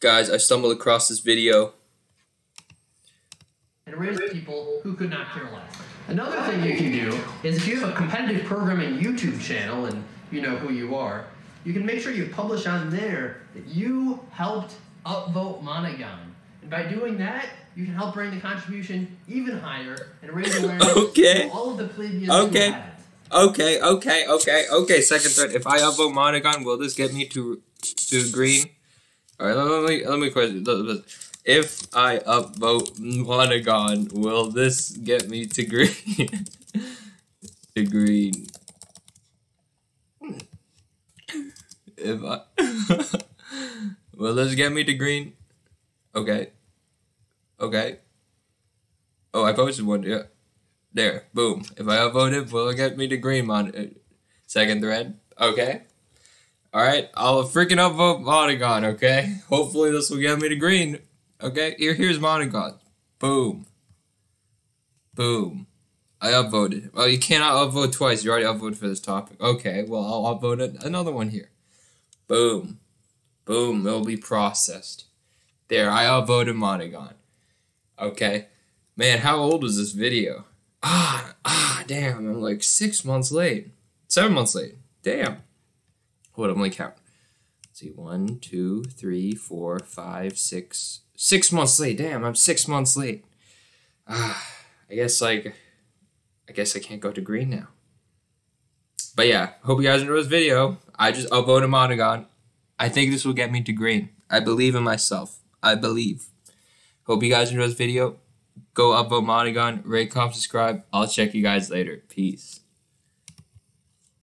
Guys, I stumbled across this video. And raise people who could not care less. Another thing you can do is if you have a competitive programming YouTube channel and you know who you are, you can make sure you publish on there that you helped upvote Monogon. And by doing that, you can help bring the contribution even higher and raise awareness Okay. to all of the plebeians Okay. who haven't. Okay, okay, okay, okay. Second thread. If I upvote Monogon, will this get me to to green? All right, let me let me question. If I upvote Monogon, will this get me to green? to green. If I will this get me to green? Okay. Okay. Oh, I posted one. Yeah. There, boom. If I upvote it, will it get me to green mon- uh, second thread? Okay. Alright, I'll freaking upvote Monogon, okay? Hopefully this will get me to green. Okay, here here's Monogon. Boom. Boom. I upvoted. Well, you cannot upvote twice. You already upvoted for this topic. Okay, well, I'll upvote another one here. Boom. Boom. It'll be processed. There, I upvoted Monogon. Okay. Man, how old was this video? Ah, ah, damn, I'm like six months late. Seven months late. Damn. On, let me count. Let's see, one, two, three, four, five, six. Six months late. Damn, I'm six months late. Ah, I guess like, I guess I can't go to green now. But yeah, hope you guys enjoyed this video. I just upvoted Monogon. I think this will get me to green. I believe in myself. I believe. Hope you guys enjoyed this video. Go upvote Monogon, rate, comment, subscribe. I'll check you guys later. Peace.